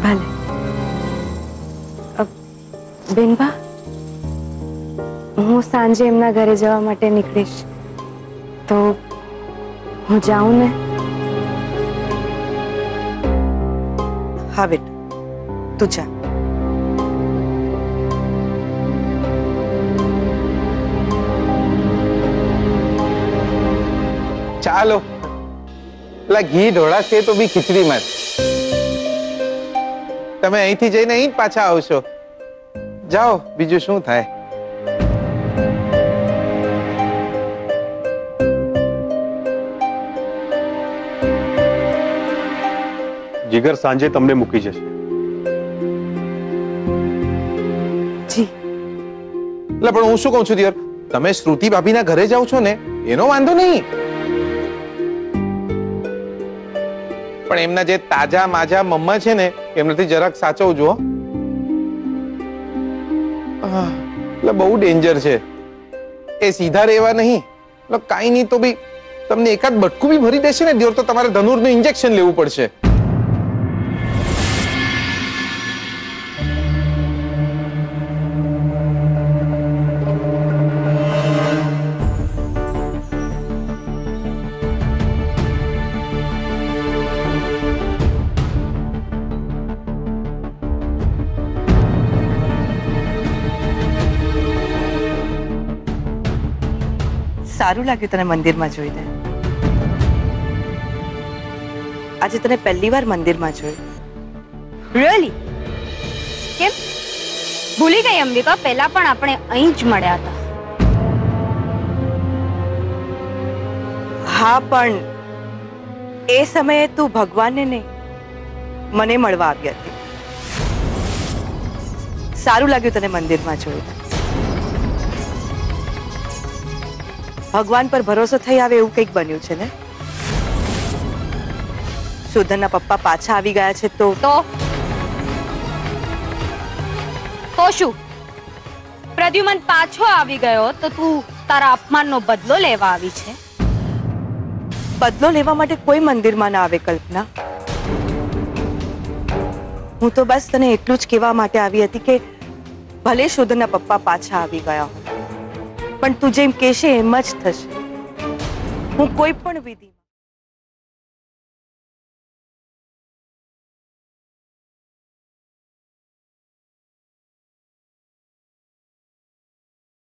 भले अब बेनबा हूँ सांजे एम घरे जवा निकलीश तो हूँ जाऊ ने हा बेटा तू जा ચાલોલા ઘી ડોડા સે તુબી ખીચડી મત તમે અહીંથી જઈને પાછા આવશો જાઓ બીજું શું થાય જીગર સાંજે તમને મુકી જશે જી લે પણ હું શું કહું છું યાર તમે શ્રુતિ ભાભીના ઘરે જાવ છો ને એનો વાંધો નહીં પણ એમના જે તાજા માજા મમ્મા છે ને એમમાંથી જરક સાચવજો આ લ બહુ ડેન્જર છે એ સીધા રહેવા નહીં મતલબ કાઈ ની તો ભી તમને એકા જ બટકુ ભી ભરી દેશે ને જો તો તમારે ધનુર નું ઇન્જેક્શન લેવું પડશે सारू लगे तेने मंदिर में जी दे आज तेने पहली बार मंदिर में जो really? भूली गई अंबिका पहला पण आपने अहींज मळ्या था हाँ पण ए समय तू भगवान ने मने मळवा आवी हती सारू लाग्यु तने मंदिर में जोई था ભગવાન પર ભરોસો થઈ આવે હું કઈક બન્યું છે ને શોଧના પપ્પા પાછા આવી ગયા છે તો ઓશુ પ્રદ્યુમન પાછો આવી ગયો તો તું તારા અપમાનનો બદલો લેવા આવી છે બદલો લેવા માટે કોઈ મંદિરમાં ના આવે કલ્પના હું તો બસ તને એટલું જ કહેવા માટે આવી હતી કે ભલે શોધના પપ્પા પાછા આવી ગયા પણ તું જેમ કહેશે એમ જ થશે હું કોઈ પણ વિધિમાં